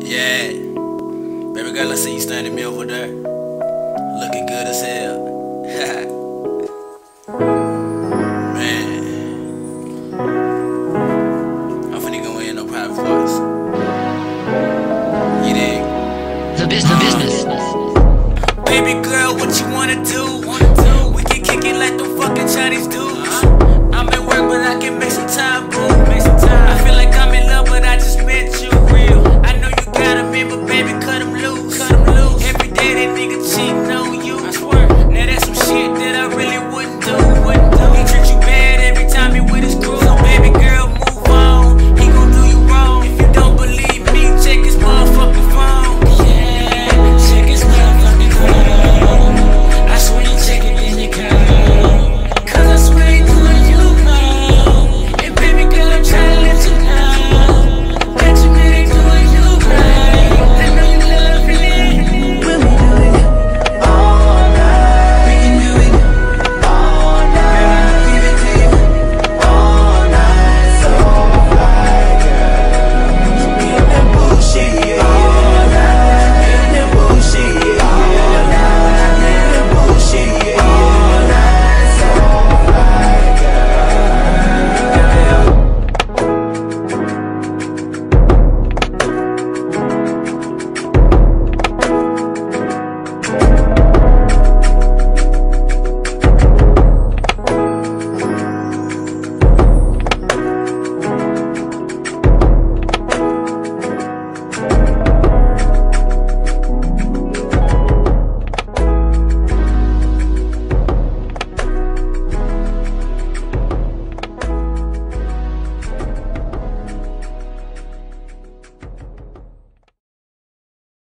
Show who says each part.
Speaker 1: Yeah. Baby girl, I see you standing me over there. Looking good as hell. Man. I'm finna go in no private parts. You dig?
Speaker 2: The business. Uh, business.
Speaker 3: Baby
Speaker 1: girl,
Speaker 3: what
Speaker 1: you wanna
Speaker 3: do? Wanna do? We can kick
Speaker 1: it like
Speaker 3: the fucking Chinese do.